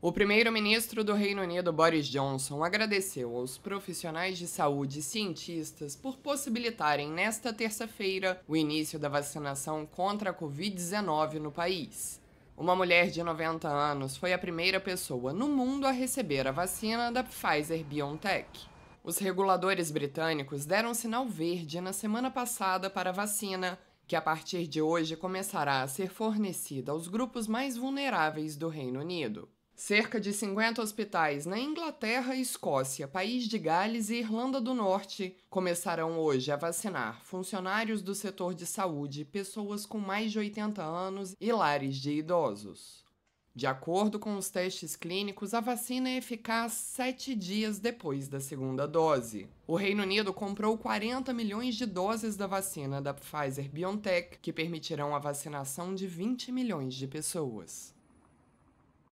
O primeiro-ministro do Reino Unido, Boris Johnson, agradeceu aos profissionais de saúde e cientistas por possibilitarem nesta terça-feira o início da vacinação contra a Covid-19 no país. Uma mulher de 90 anos foi a primeira pessoa no mundo a receber a vacina da Pfizer BioNTech. Os reguladores britânicos deram sinal verde na semana passada para a vacina, que a partir de hoje começará a ser fornecida aos grupos mais vulneráveis do Reino Unido. Cerca de 50 hospitais na Inglaterra Escócia, País de Gales e Irlanda do Norte começarão hoje a vacinar funcionários do setor de saúde, pessoas com mais de 80 anos e lares de idosos. De acordo com os testes clínicos, a vacina é eficaz sete dias depois da segunda dose. O Reino Unido comprou 40 milhões de doses da vacina da Pfizer BioNTech, que permitirão a vacinação de 20 milhões de pessoas.